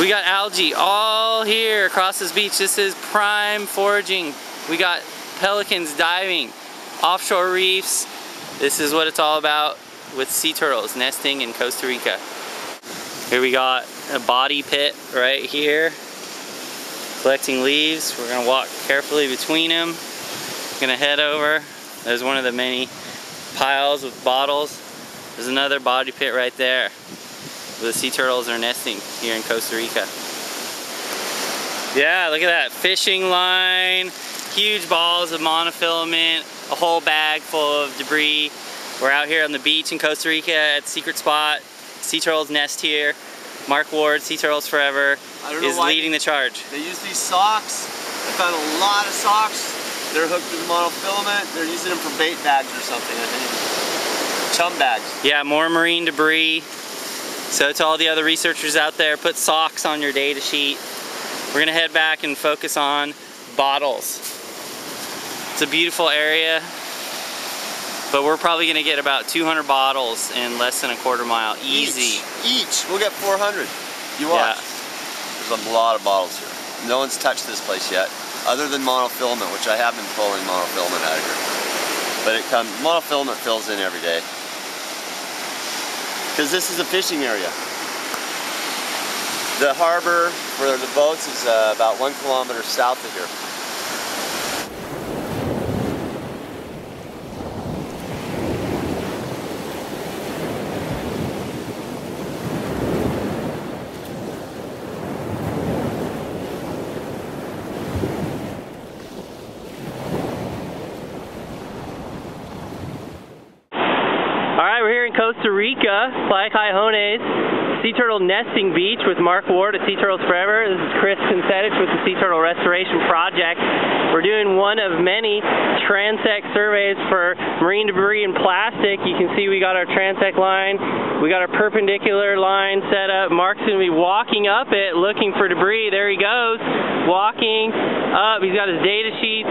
We got algae all here across this beach. This is prime foraging. We got pelicans diving, offshore reefs. This is what it's all about with sea turtles nesting in Costa Rica. Here we got a body pit right here, collecting leaves. We're gonna walk carefully between them. I'm Gonna head over. There's one of the many piles with bottles. There's another body pit right there the sea turtles are nesting here in Costa Rica. Yeah, look at that fishing line, huge balls of monofilament, a whole bag full of debris. We're out here on the beach in Costa Rica at Secret Spot. Sea turtles nest here. Marc Ward, Sea Turtles Forever, is leading they, the charge. They use these socks. I found a lot of socks. They're hooked with monofilament. They're using them for bait bags or something, I think. Chum bags. Yeah, more marine debris. So to all the other researchers out there, put socks on your data sheet. We're gonna head back and focus on bottles. It's a beautiful area, but we're probably gonna get about 200 bottles in less than a quarter mile, easy. Each, each. we'll get 400. You watch. Yeah. There's a lot of bottles here. No one's touched this place yet, other than monofilament, which I have been pulling monofilament out of here. But it comes, monofilament fills in every day because this is a fishing area. The harbor for the boats is uh, about one kilometer south of here. Costa Rica, Playa Cajones, Sea Turtle Nesting Beach with Marc Ward at Sea Turtles Forever. This is Chris Pincetich with the Sea Turtle Restoration Project. We're doing one of many transect surveys for marine debris and plastic. You can see we got our transect line, we got our perpendicular line set up. Marc's going to be walking up it looking for debris. There he goes, walking up. He's got his data sheets.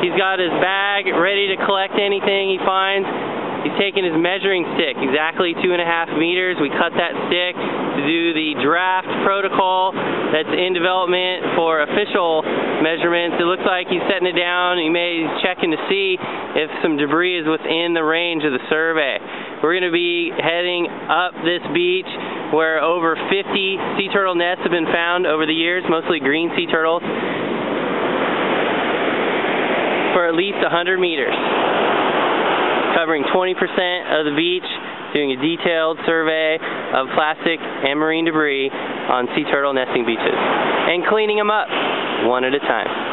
He's got his bag ready to collect anything he finds. He's taking his measuring stick, exactly two and a half meters. We cut that stick to do the draft protocol that's in development for official measurements. It looks like he's setting it down. He may be checking to see if some debris is within the range of the survey. We're going to be heading up this beach where over 50 sea turtle nests have been found over the years, mostly green sea turtles, for at least 100 meters covering 20% of the beach, doing a detailed survey of plastic and marine debris on sea turtle nesting beaches, and cleaning them up one at a time.